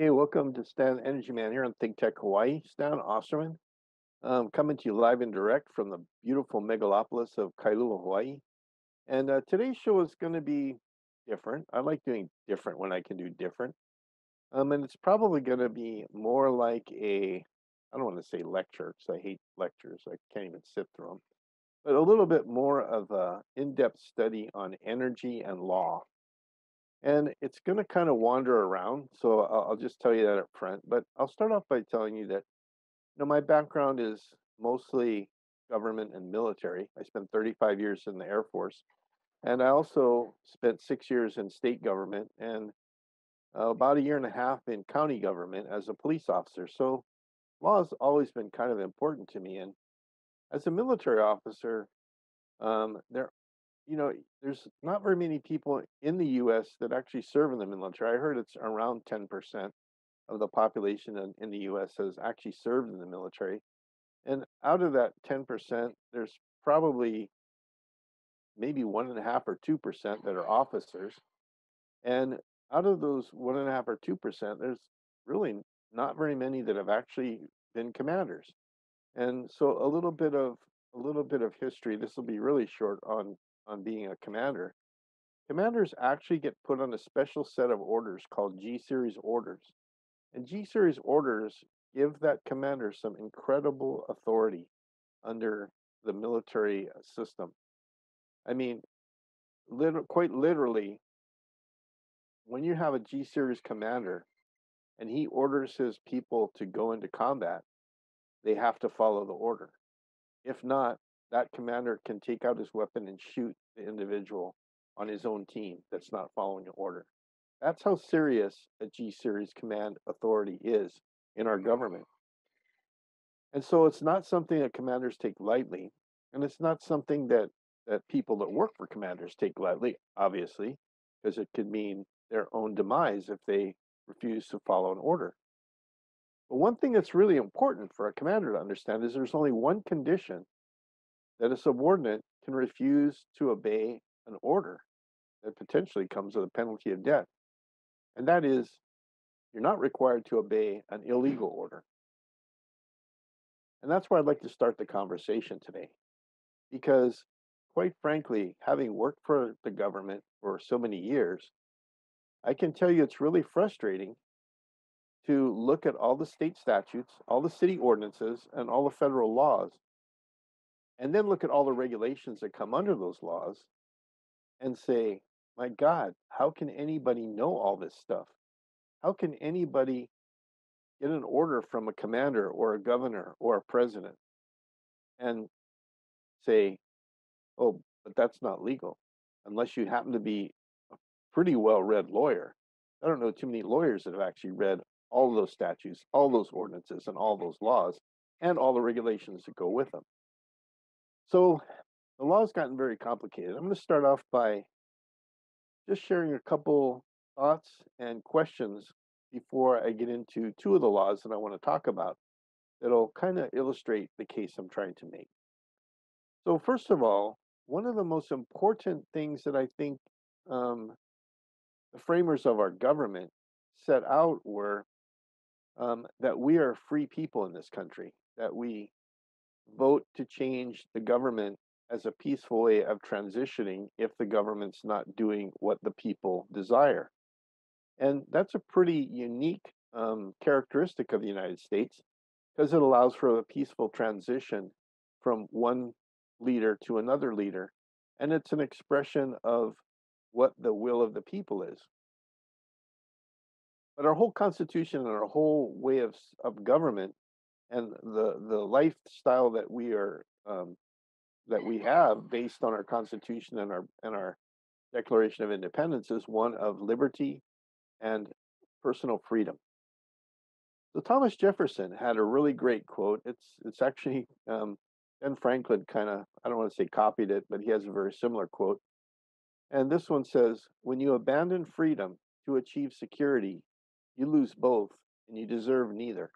Hey, welcome to Stan Energy Man here on Think Tech Hawaii. Stan Osserman, um, coming to you live and direct from the beautiful megalopolis of Kailua, Hawaii. And uh, today's show is going to be different. I like doing different when I can do different. Um, and it's probably going to be more like a, I don't want to say lecture because I hate lectures. I can't even sit through them. But a little bit more of a in-depth study on energy and law. And it's going to kind of wander around. So I'll, I'll just tell you that up front. But I'll start off by telling you that, you know, my background is mostly government and military. I spent 35 years in the Air Force. And I also spent six years in state government and uh, about a year and a half in county government as a police officer. So law has always been kind of important to me. And as a military officer, um, there you know, there's not very many people in the U.S. that actually serve in the military. I heard it's around 10% of the population in, in the U.S. has actually served in the military. And out of that 10%, there's probably maybe one and a half or 2% that are officers. And out of those one and a half or 2%, there's really not very many that have actually been commanders. And so a little bit of a little bit of history. This will be really short on on being a commander, commanders actually get put on a special set of orders called G series orders. And G series orders give that commander some incredible authority under the military uh, system. I mean, liter- quite literally, when you have a G series commander and he orders his people to go into combat, they have to follow the order. If not, that commander can take out his weapon and shoot the individual on his own team that's not following an order. That's how serious a G series command authority is in our mm-hmm. government. And so it's not something that commanders take lightly, and it's not something that that people that work for commanders take lightly, obviously, because it could mean their own demise if they refuse to follow an order. But one thing that's really important for a commander to understand is there's only one condition that a subordinate can refuse to obey an order that potentially comes with a penalty of death. And that is, you're not required to obey an illegal order. And that's where I'd like to start the conversation today. Because, quite frankly, having worked for the government for so many years, I can tell you it's really frustrating to look at all the state statutes, all the city ordinances, and all the federal laws and then look at all the regulations that come under those laws and say, my God, how can anybody know all this stuff? How can anybody get an order from a commander or a governor or a president and say, oh, but that's not legal unless you happen to be a pretty well read lawyer? I don't know too many lawyers that have actually read all those statutes, all those ordinances, and all those laws, and all the regulations that go with them. So the law's gotten very complicated. I'm going to start off by just sharing a couple thoughts and questions before I get into two of the laws that I want to talk about that'll kind of illustrate the case I'm trying to make. So, first of all, one of the most important things that I think um, the framers of our government set out were um, that we are free people in this country, that we vote to change the government as a peaceful way of transitioning if the government's not doing what the people desire. And that's a pretty unique um, characteristic of the United States because it allows for a peaceful transition from one leader to another leader. And it's an expression of what the will of the people is. But our whole constitution and our whole way of, of government and the the lifestyle that we are um, that we have based on our Constitution and our and our Declaration of Independence is one of liberty and personal freedom. So Thomas Jefferson had a really great quote. It's it's actually um, Ben Franklin kind of I don't want to say copied it, but he has a very similar quote. And this one says, "When you abandon freedom to achieve security, you lose both, and you deserve neither."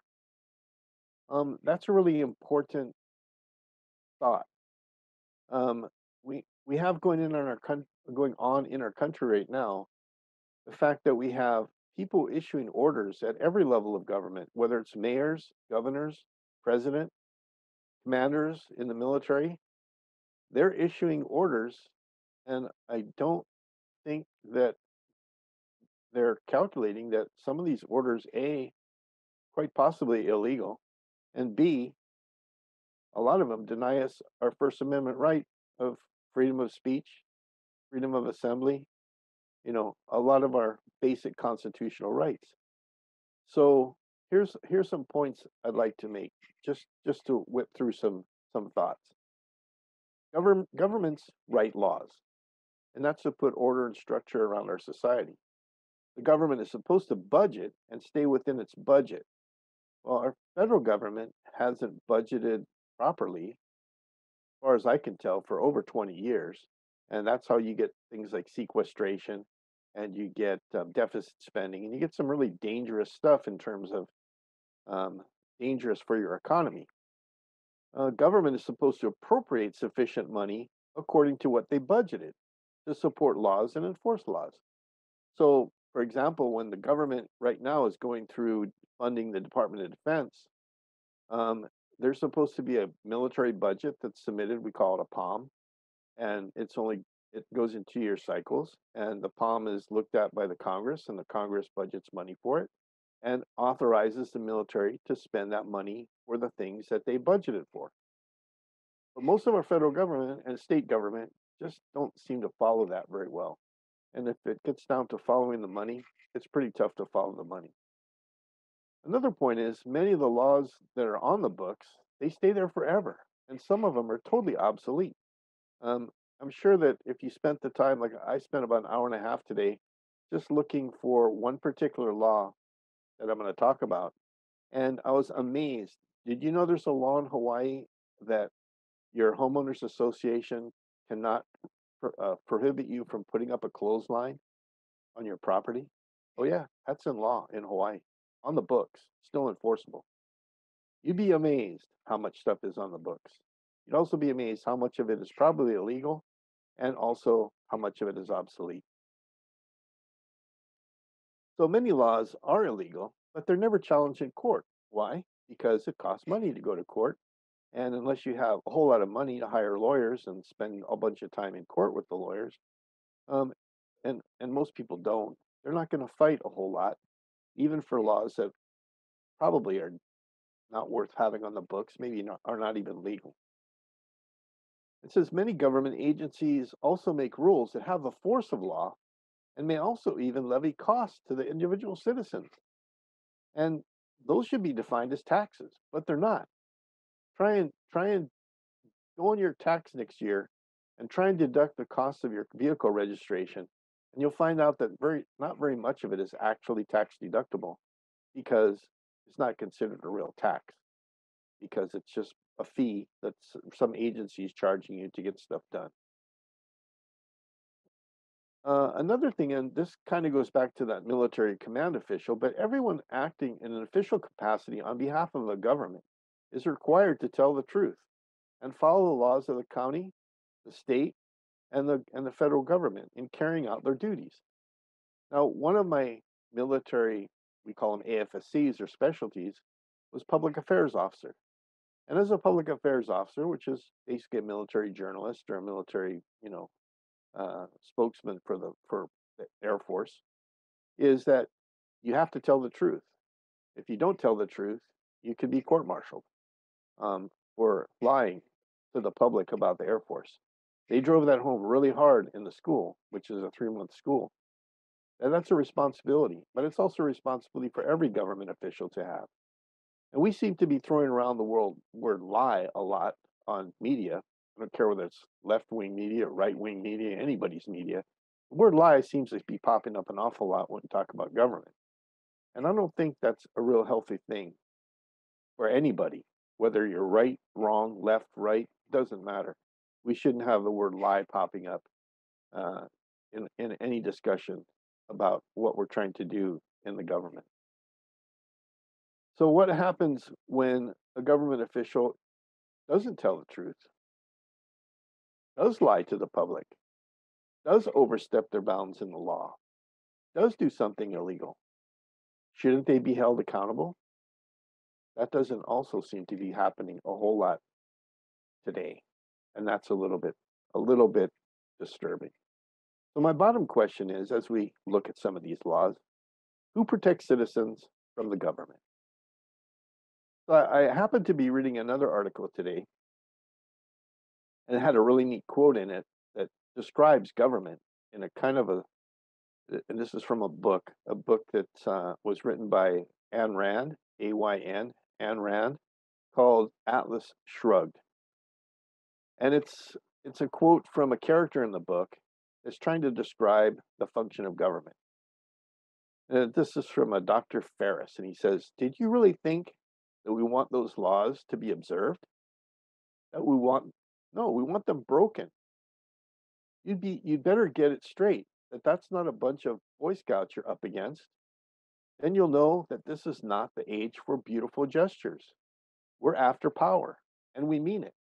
Um, that's a really important thought. Um, we we have going in on our going on in our country right now, the fact that we have people issuing orders at every level of government, whether it's mayors, governors, president, commanders in the military, they're issuing orders, and I don't think that they're calculating that some of these orders, A, quite possibly illegal, and B, a lot of them deny us our First Amendment right of freedom of speech, freedom of assembly, you know, a lot of our basic constitutional rights. So here's here's some points I'd like to make, just just to whip through some some thoughts. Govern, governments write laws, and that's to put order and structure around our society. The government is supposed to budget and stay within its budget. Well, our federal government hasn't budgeted properly, as far as I can tell, for over 20 years. And that's how you get things like sequestration and you get um, deficit spending and you get some really dangerous stuff in terms of um, dangerous for your economy. Uh, government is supposed to appropriate sufficient money according to what they budgeted to support laws and enforce laws. So, for example, when the government right now is going through funding the Department of Defense, um, there's supposed to be a military budget that's submitted. We call it a POM, and it's only it goes in two-year cycles. And the POM is looked at by the Congress, and the Congress budgets money for it, and authorizes the military to spend that money for the things that they budgeted for. But most of our federal government and state government just don't seem to follow that very well. And if it gets down to following the money, it's pretty tough to follow the money. Another point is many of the laws that are on the books, they stay there forever, and some of them are totally obsolete. Um, I'm sure that if you spent the time, like I spent about an hour and a half today, just looking for one particular law that I'm going to talk about, and I was amazed. Did you know there's a law in Hawaii that your homeowners association cannot uh, prohibit you from putting up a clothesline on your property? Oh yeah, that's in law in Hawaii on the books, still enforceable. You'd be amazed how much stuff is on the books. You'd also be amazed how much of it is probably illegal and also how much of it is obsolete. So many laws are illegal, but they're never challenged in court. Why? Because it costs money to go to court. And unless you have a whole lot of money to hire lawyers and spend a bunch of time in court with the lawyers, um, and, and most people don't, they're not going to fight a whole lot even for laws that probably are not worth having on the books, maybe not, are not even legal. It says many government agencies also make rules that have the force of law and may also even levy costs to the individual citizens. And those should be defined as taxes, but they're not. Try and try and go on your tax next year and try and deduct the cost of your vehicle registration and you'll find out that very not very much of it is actually tax deductible because it's not considered a real tax because it's just a fee that some agency is charging you to get stuff done. Uh, another thing, and this kind of goes back to that military command official, but everyone acting in an official capacity on behalf of a government is required to tell the truth and follow the laws of the county, the state, and the and the federal government in carrying out their duties. Now, one of my military, we call them AFSCs or specialties, was public affairs officer. And as a public affairs officer, which is basically a military journalist or a military, you know, uh, spokesman for the for the Air Force, is that you have to tell the truth. If you don't tell the truth, you can be court-martialed um, for lying to the public about the Air Force. They drove that home really hard in the school, which is a three month school. And that's a responsibility, but it's also a responsibility for every government official to have. And we seem to be throwing around the world word lie a lot on media. I don't care whether it's left wing media, right wing media, anybody's media. The word lie seems to be popping up an awful lot when we talk about government. And I don't think that's a real healthy thing for anybody, whether you're right, wrong, left, right, doesn't matter we shouldn't have the word lie popping up uh, in, in any discussion about what we're trying to do in the government. So, what happens when a government official doesn't tell the truth, does lie to the public, does overstep their bounds in the law, does do something illegal? shouldn't they be held accountable? That doesn't also seem to be happening a whole lot today. And that's a little bit a little bit disturbing. So my bottom question is as we look at some of these laws, who protects citizens from the government? So I, I happened to be reading another article today and it had a really neat quote in it that describes government in a kind of a and this is from a book, a book that uh, was written by Anne Rand, A Y N, Ayn Rand, called Atlas Shrugged. And it's it's a quote from a character in the book that's trying to describe the function of government. And this is from a Dr. Ferris, and he says, Did you really think that we want those laws to be observed? That we want no, we want them broken. You'd be you'd better get it straight that that's not a bunch of Boy Scouts you're up against. Then you'll know that this is not the age for beautiful gestures. We're after power, and we mean it.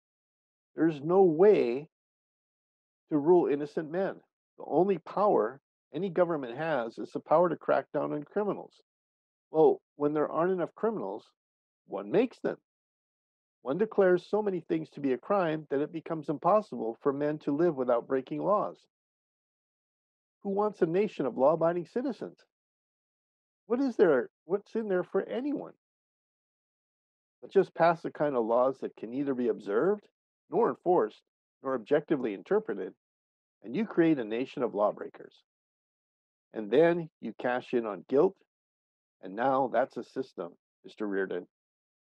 There's no way to rule innocent men. The only power any government has is the power to crack down on criminals. Well, when there aren't enough criminals, one makes them. One declares so many things to be a crime that it becomes impossible for men to live without breaking laws. Who wants a nation of law abiding citizens? What is there? What's in there for anyone? Let's just pass the kind of laws that can neither be observed, nor enforced, nor objectively interpreted, and you create a nation of lawbreakers. And then you cash in on guilt, and now that's a system, Mr. Rearden.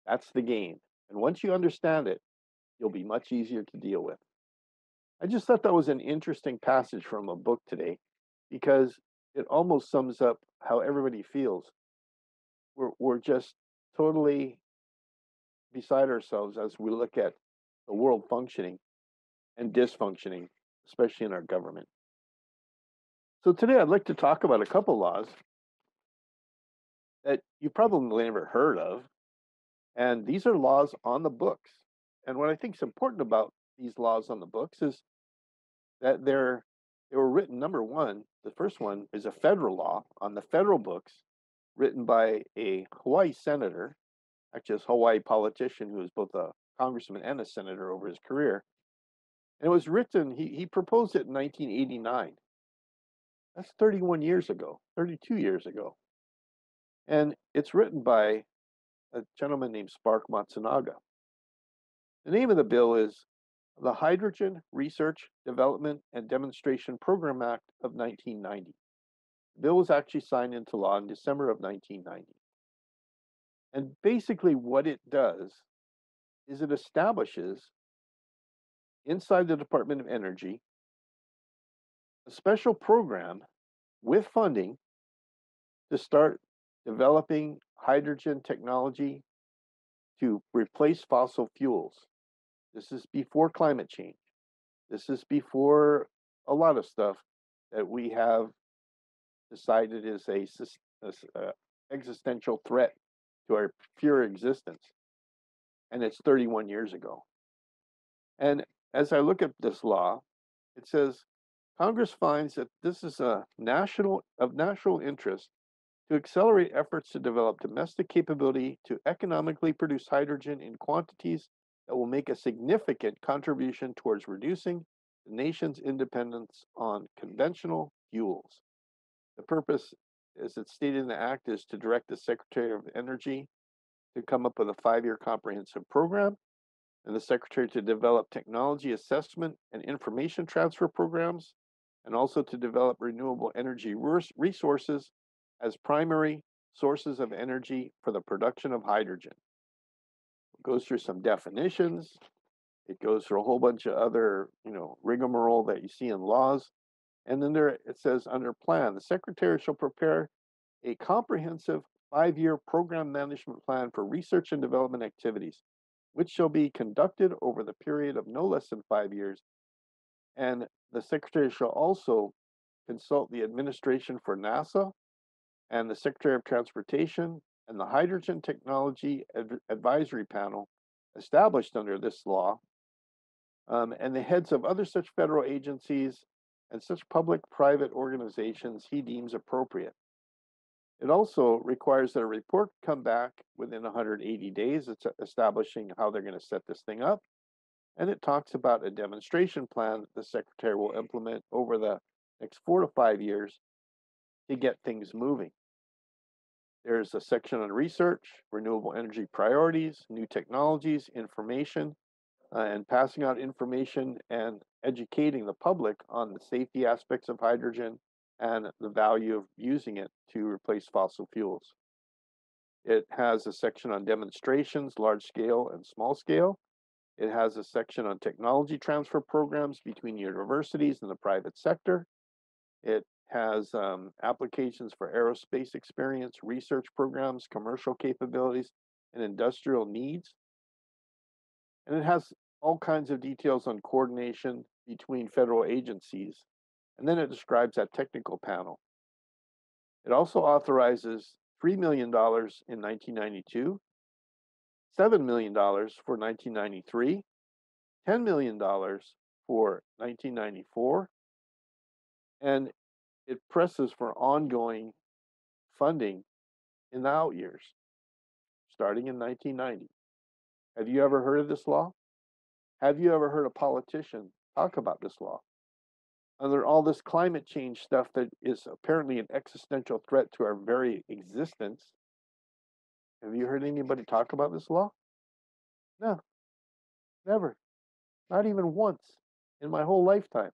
That's the game. And once you understand it, you'll be much easier to deal with. I just thought that was an interesting passage from a book today because it almost sums up how everybody feels. We're, we're just totally beside ourselves as we look at the world functioning and dysfunctioning, especially in our government. So today I'd like to talk about a couple laws that you probably never heard of. And these are laws on the books. And what I think is important about these laws on the books is that they're they were written number one the first one is a federal law on the federal books written by a hawaii senator actually a hawaii politician who was both a congressman and a senator over his career. And it was written he, he proposed it in 1989 that's 31 years ago 32 years ago. And it's written by a gentleman named spark matsunaga. The name of the bill is the Hydrogen Research, Development, and Demonstration Program Act of 1990. The bill was actually signed into law in December of 1990. And basically, what it does is it establishes inside the Department of Energy a special program with funding to start developing hydrogen technology to replace fossil fuels. This is before climate change. This is before a lot of stuff that we have decided is a, a, a existential threat to our pure existence. And it's 31 years ago. And as I look at this law, it says Congress finds that this is a national of national interest to accelerate efforts to develop domestic capability to economically produce hydrogen in quantities that will make a significant contribution towards reducing the nation's independence on conventional fuels. The purpose, as it's stated in the Act, is to direct the Secretary of Energy to come up with a five year comprehensive program and the Secretary to develop technology assessment and information transfer programs, and also to develop renewable energy resources as primary sources of energy for the production of hydrogen goes through some definitions. It goes through a whole bunch of other, you know, rigmarole that you see in laws. And then there it says under plan, the secretary shall prepare a comprehensive five-year program management plan for research and development activities, which shall be conducted over the period of no less than five years. And the secretary shall also consult the administration for NASA and the Secretary of Transportation and the Hydrogen Technology Ad- Advisory Panel established under this law, um, and the heads of other such federal agencies and such public private organizations he deems appropriate. It also requires that a report come back within 180 days. It's establishing how they're going to set this thing up. And it talks about a demonstration plan that the secretary will implement over the next four to five years to get things moving. There's a section on research, renewable energy priorities, new technologies, information, uh, and passing out information and educating the public on the safety aspects of hydrogen and the value of using it to replace fossil fuels. It has a section on demonstrations, large scale and small scale. It has a section on technology transfer programs between universities and the private sector. It has um, applications for aerospace experience, research programs, commercial capabilities, and industrial needs. And it has all kinds of details on coordination between federal agencies. And then it describes that technical panel. It also authorizes $3 million in 1992, $7 million for 1993, $10 million for 1994, and it presses for ongoing funding in the out years, starting in 1990. Have you ever heard of this law? Have you ever heard a politician talk about this law? Under all this climate change stuff that is apparently an existential threat to our very existence, have you heard anybody talk about this law? No, never. Not even once in my whole lifetime.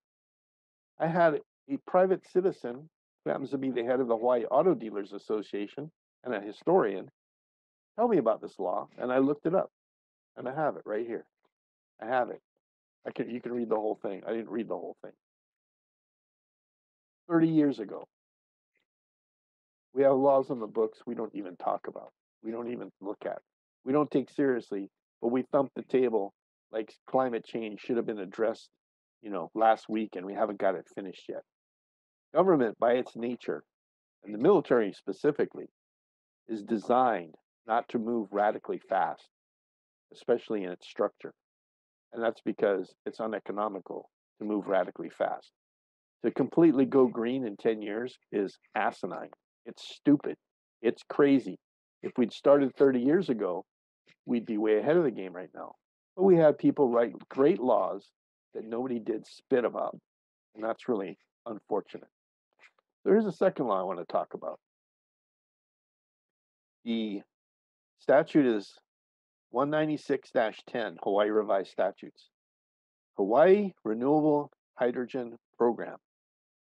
I had a private citizen who happens to be the head of the Hawaii Auto Dealers Association and a historian tell me about this law, and I looked it up, and I have it right here. I have it. I can you can read the whole thing. I didn't read the whole thing. 30 years ago. We have laws on the books we don't even talk about. We don't even look at. We don't take seriously, but we thump the table like climate change should have been addressed, you know, last week and we haven't got it finished yet. Government by its nature, and the military specifically, is designed not to move radically fast, especially in its structure. And that's because it's uneconomical to move radically fast. To completely go green in 10 years is asinine. It's stupid. It's crazy. If we'd started 30 years ago, we'd be way ahead of the game right now. But we had people write great laws that nobody did spit about. And that's really unfortunate. There's a second law I want to talk about. The statute is 196-10 Hawaii Revised Statutes. Hawaii Renewable Hydrogen Program.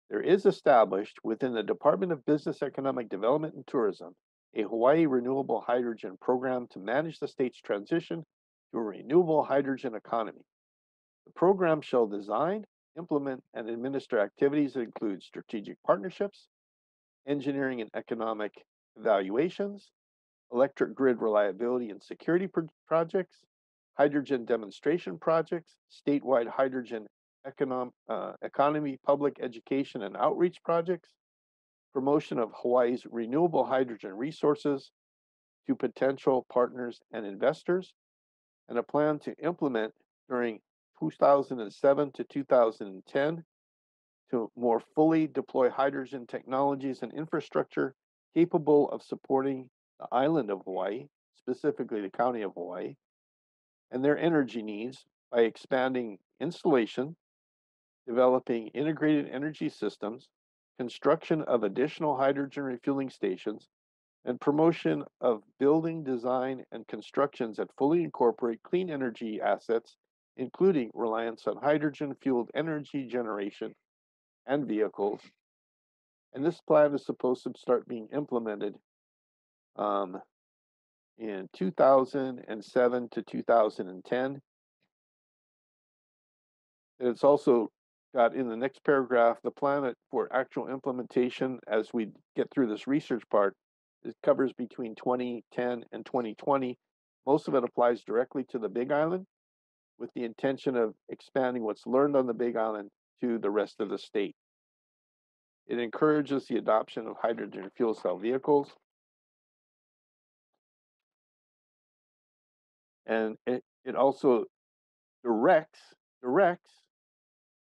There is established within the Department of Business, Economic Development and Tourism a Hawaii Renewable Hydrogen Program to manage the state's transition to a renewable hydrogen economy. The program shall design, implement, and administer activities that include strategic partnerships, engineering and economic evaluations, electric grid reliability and security pro projects, hydrogen demonstration projects, statewide hydrogen econom uh, economy, public education and outreach projects, promotion of Hawaii's renewable hydrogen resources to potential partners and investors, and a plan to implement during 2007 to 2010 to more fully deploy hydrogen technologies and infrastructure capable of supporting the island of Hawaii, specifically the county of Hawaii, and their energy needs by expanding installation, developing integrated energy systems, construction of additional hydrogen refueling stations, and promotion of building design and constructions that fully incorporate clean energy assets, including reliance on hydrogen fueled energy generation and vehicles. And this plan is supposed to start being implemented um, in 2007 to 2010. And it's also got in the next paragraph the plan for actual implementation as we get through this research part. It covers between 2010 and 2020. Most of it applies directly to the Big Island with the intention of expanding what's learned on the Big Island to the rest of the state. It encourages the adoption of hydrogen fuel cell vehicles and it, it also directs directs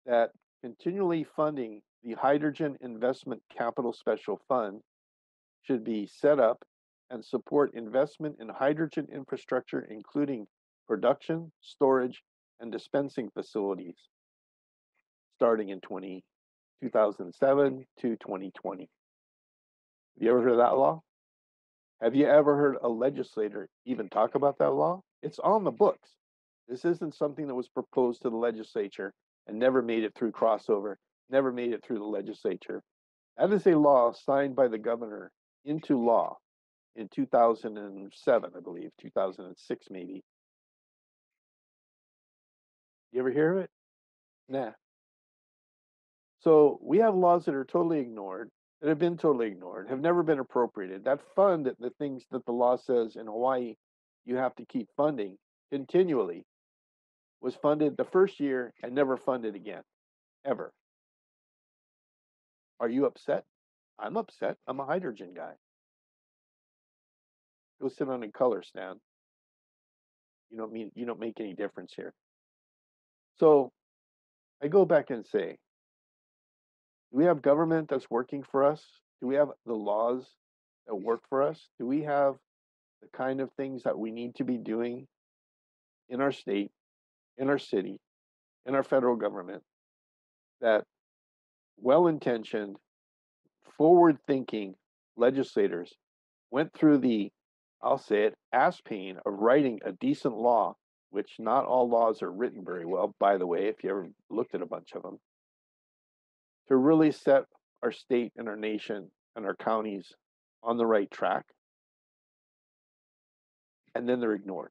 that continually funding the hydrogen investment capital special fund should be set up and support investment in hydrogen infrastructure, including production, storage, and dispensing facilities starting in 20, 2007 to 2020. Have you ever heard of that law? Have you ever heard a legislator even talk about that law? It's on the books. This isn't something that was proposed to the legislature and never made it through crossover, never made it through the legislature. That is a law signed by the governor into law in 2007, I believe, 2006 maybe. You ever hear of it? Nah. So we have laws that are totally ignored, that have been totally ignored, have never been appropriated. That fund, that the things that the law says in Hawaii you have to keep funding continually, was funded the first year and never funded again, ever. Are you upset? I'm upset. I'm a hydrogen guy. Go sit on a color stand. You don't mean you don't make any difference here. So I go back and say, do we have government that's working for us? Do we have the laws that work for us? Do we have the kind of things that we need to be doing in our state, in our city, in our federal government that well intentioned, forward thinking legislators went through the, I'll say it, ass pain of writing a decent law, which not all laws are written very well, by the way, if you ever looked at a bunch of them, to really set our state and our nation and our counties on the right track. And then they're ignored.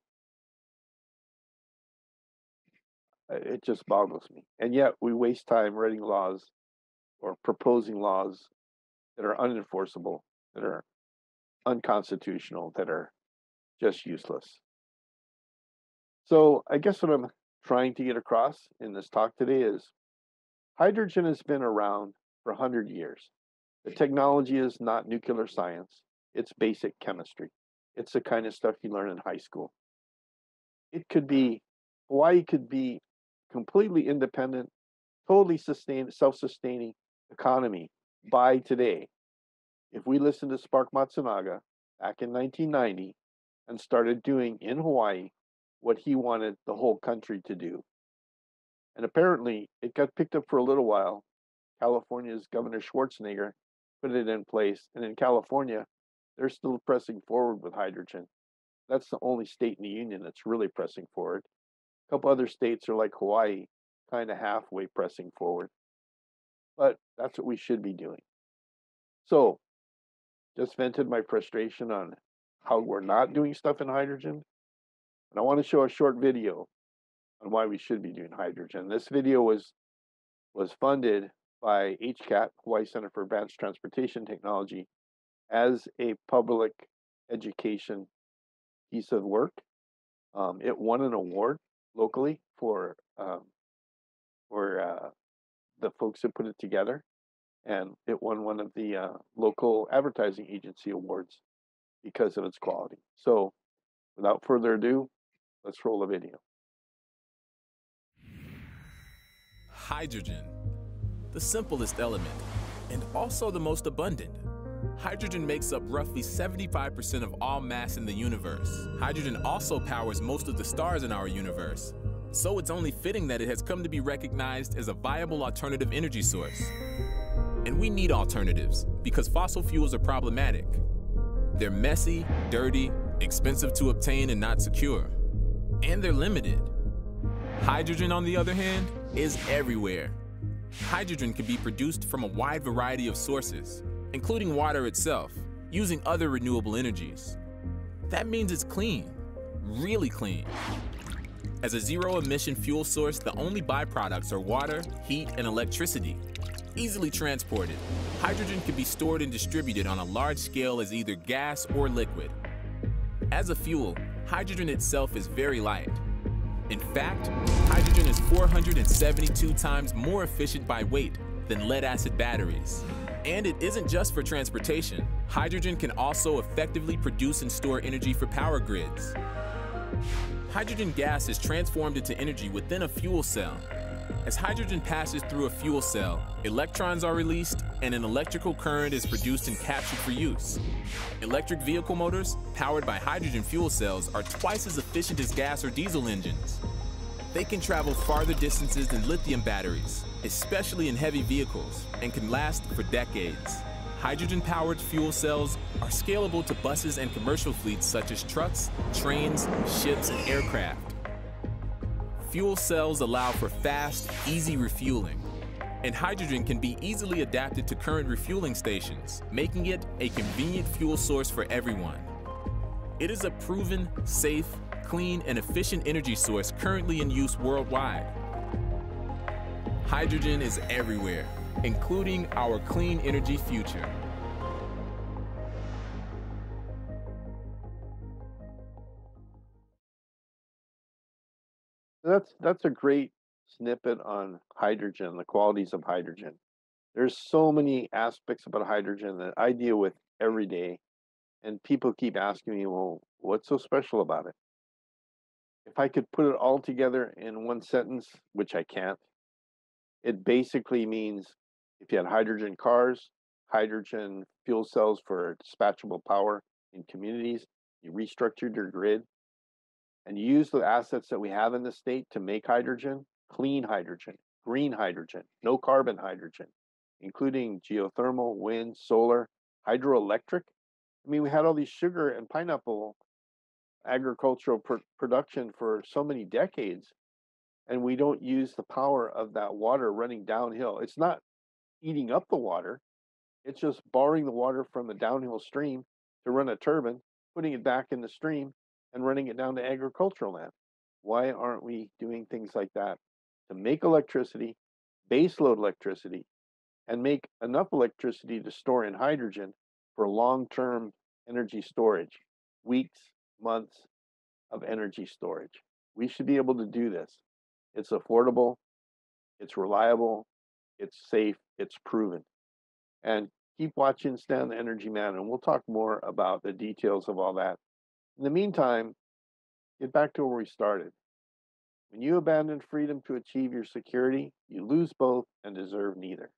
It just boggles me. And yet we waste time writing laws or proposing laws that are unenforceable, that are unconstitutional, that are just useless. So I guess what I'm trying to get across in this talk today is hydrogen has been around for 100 years. The technology is not nuclear science, it's basic chemistry. It's the kind of stuff you learn in high school. It could be, Hawaii could be completely independent, totally sustained, self-sustaining economy by today. If we listened to Spark Matsunaga back in 1990 and started doing in Hawaii what he wanted the whole country to do. And apparently it got picked up for a little while. California's Governor Schwarzenegger put it in place. And in California, they're still pressing forward with hydrogen. That's the only state in the union that's really pressing forward. A couple other states are like Hawaii, kind of halfway pressing forward. But that's what we should be doing. So, just vented my frustration on how we're not doing stuff in hydrogen. And I want to show a short video on why we should be doing hydrogen. This video was was funded by HCAT, Hawaii Center for Advanced Transportation Technology, as a public education piece of work. Um, it won an award locally for um, for uh, the folks that put it together, and it won one of the uh, local advertising agency awards because of its quality. So, without further ado, let's roll the video. Hydrogen, the simplest element, and also the most abundant. Hydrogen makes up roughly 75% of all mass in the universe. Hydrogen also powers most of the stars in our universe. So it's only fitting that it has come to be recognized as a viable alternative energy source. And we need alternatives because fossil fuels are problematic. They're messy, dirty, expensive to obtain and not secure. And they're limited. Hydrogen, on the other hand, is everywhere. Hydrogen can be produced from a wide variety of sources, including water itself, using other renewable energies. That means it's clean, really clean. As a zero-emission fuel source, the only byproducts are water, heat, and electricity. Easily transported, hydrogen can be stored and distributed on a large scale as either gas or liquid. As a fuel, hydrogen itself is very light. In fact, hydrogen is 472 times more efficient by weight than lead-acid batteries. And it isn't just for transportation. Hydrogen can also effectively produce and store energy for power grids. Hydrogen gas is transformed into energy within a fuel cell. As hydrogen passes through a fuel cell, electrons are released and an electrical current is produced and captured for use. Electric vehicle motors, powered by hydrogen fuel cells, are twice as efficient as gas or diesel engines. They can travel farther distances than lithium batteries, especially in heavy vehicles, and can last for decades. Hydrogen-powered fuel cells are scalable to buses and commercial fleets such as trucks, trains, ships, and aircraft. Fuel cells allow for fast, easy refueling, and hydrogen can be easily adapted to current refueling stations, making it a convenient fuel source for everyone. It is a proven, safe, clean, and efficient energy source currently in use worldwide. Hydrogen is everywhere, including our clean energy future. That's that's a great snippet on hydrogen, the qualities of hydrogen. There's so many aspects about hydrogen that I deal with every day, and people keep asking me, "Well, what's so special about it?" If I could put it all together in one sentence, which I can't, it basically means if you had hydrogen cars, hydrogen fuel cells for dispatchable power in communities, you restructured your grid, and use the assets that we have in the state to make hydrogen, clean hydrogen, green hydrogen, no carbon hydrogen, including geothermal, wind, solar, hydroelectric. I mean, we had all these sugar and pineapple agricultural pr- production for so many decades, and we don't use the power of that water running downhill. It's not eating up the water, it's just borrowing the water from the downhill stream to run a turbine, putting it back in the stream, and running it down to agricultural land. Why aren't we doing things like that to make electricity, baseload electricity, and make enough electricity to store in hydrogen for long term energy storage, weeks, months of energy storage? We should be able to do this. It's affordable, it's reliable, it's safe, it's proven. And keep watching Stan the Energy Man, and we'll talk more about the details of all that in the meantime, get back to where we started. When you abandon freedom to achieve your security, you lose both and deserve neither.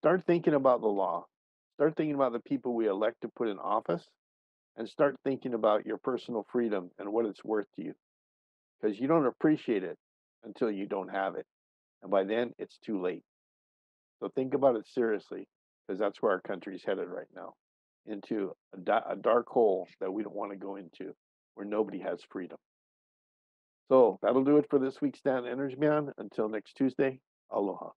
Start thinking about the law. Start thinking about the people we elect to put in office and start thinking about your personal freedom and what it's worth to you. Because you don't appreciate it until you don't have it. And by then, it's too late. So think about it seriously because that's where our country's headed right now into a, da- a dark hole that we don't want to go into where nobody has freedom. So that'll do it for this week's Stan Energy Man. Until next Tuesday, aloha.